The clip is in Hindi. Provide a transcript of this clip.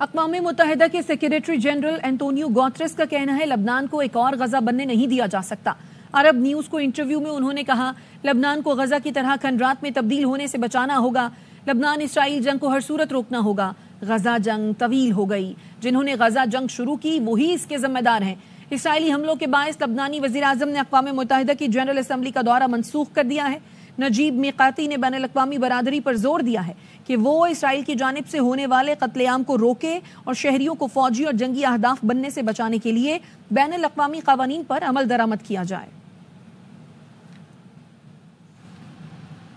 अकवा मुतहदा के सेक्रेटरी जनरल एंटोनियो गोत्रेस का कहना है, लबनान को एक और गजा बनने नहीं दिया जा सकता। अरब न्यूज़ को इंटरव्यू में उन्होंने कहा, लबनान को गजा की तरह खंडरात में तब्दील होने से बचाना होगा। लबनान इसराइल जंग को हर सूरत रोकना होगा। गजा जंग तवील हो गई। जिन्होंने गजा जंग शुरू की, वही इसके जिम्मेदार हैं। इसराइली हमलों के बायस लबनानी वजी अजम ने अकवा मुतहदा की जनरल असम्बली का दौरा मनसूख कर दिया है। नजीब मिकाती ने बैन अवी बरदरी पर ज़ोर दिया है कि वो इसराइल की जानब से होने वाले कत्लेआम को रोके और शहरीों को फौजी और जंगी अहदाफ बनने से बचाने के लिए बैन अवी कवानीन पर अमल दरामद किया जाए।